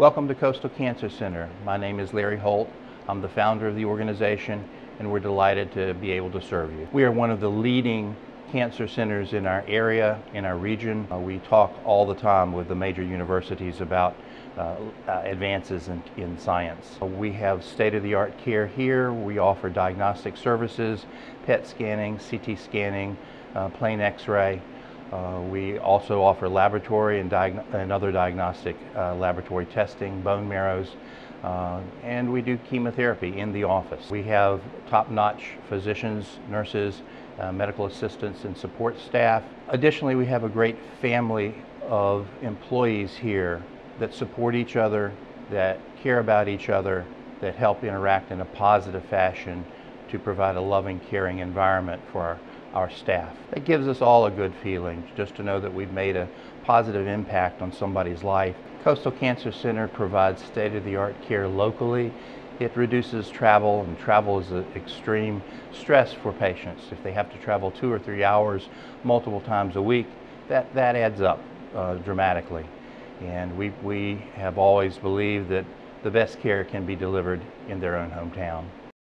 Welcome to Coastal Cancer Center. My name is Larry Holt. I'm the founder of the organization and we're delighted to be able to serve you. We are one of the leading cancer centers in our area, in our region. Uh, we talk all the time with the major universities about uh, uh, advances in, in science. We have state-of-the-art care here. We offer diagnostic services, PET scanning, CT scanning, uh, plain x-ray. Uh, we also offer laboratory and, and other diagnostic uh, laboratory testing, bone marrows, uh, and we do chemotherapy in the office. We have top-notch physicians, nurses, uh, medical assistants, and support staff. Additionally, we have a great family of employees here that support each other, that care about each other, that help interact in a positive fashion to provide a loving, caring environment for our our staff. It gives us all a good feeling just to know that we've made a positive impact on somebody's life. Coastal Cancer Center provides state-of-the-art care locally. It reduces travel, and travel is an extreme stress for patients. If they have to travel two or three hours multiple times a week, that, that adds up uh, dramatically. And we, we have always believed that the best care can be delivered in their own hometown.